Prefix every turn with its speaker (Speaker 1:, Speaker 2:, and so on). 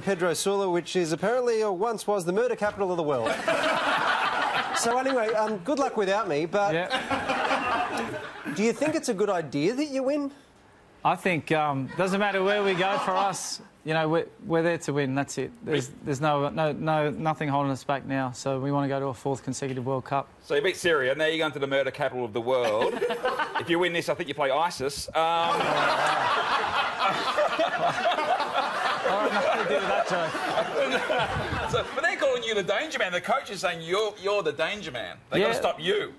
Speaker 1: Pedro Sula, which is apparently or once was the murder capital of the world. so anyway, um, good luck without me. But
Speaker 2: Yeah.
Speaker 1: do you think it's a good idea that you win?
Speaker 2: I think um, doesn't matter where we go for us. You know, we're, we're there to win. That's it. There's, there's no, no, no, nothing holding us back now. So we want to go to a fourth consecutive World Cup.
Speaker 3: So you beat Syria, now you're going to the murder capital of the world. if you win this, I think you play ISIS. Um,
Speaker 2: All right, nothing to do with that
Speaker 3: so, but they're calling you the danger man. The coach is saying you're, you're the danger man. They've got to stop you.